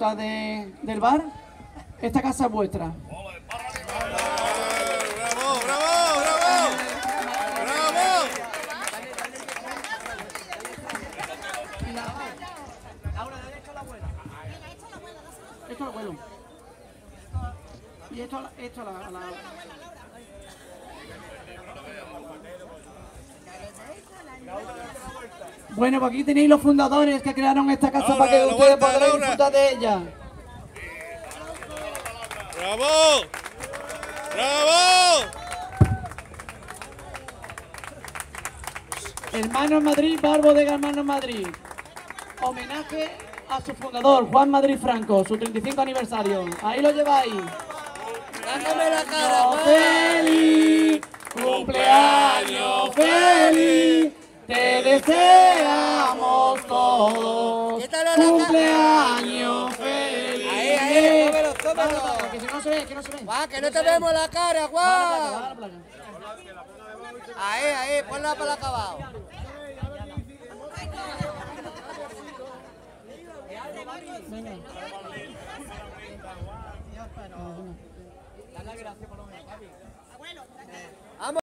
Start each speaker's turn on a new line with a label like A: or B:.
A: de, del bar, esta casa es vuestra.
B: ¡Bravo, bravo, bravo! ¡Bravo!
A: Esto es abuelo. Y esto, esto la, la- Bueno, pues aquí tenéis los fundadores que crearon esta casa
B: Laura,
A: para que ustedes
B: Laura.
A: disfrutar de ella.
B: ¡Bravo! ¡Bravo!
A: Hermanos Madrid, Bar Bodega Hermanos Madrid. Homenaje a su fundador, Juan Madrid Franco, su 35 aniversario. Ahí lo lleváis.
C: Dándome la cara,
A: ¡Oh, ¡Feliz! ¡Cumpleaños! Te deseamos todos. ¡Cumpleaños feliz!
C: Ahí, ahí, tómelo, tómelo.
A: Dale Que si no se ve, que no se ve.
C: Guau, que no te vemos la cara,
A: Dale
C: guau.
A: dale.
C: Ahí, ahí, ponla para el acabado.
A: Venga.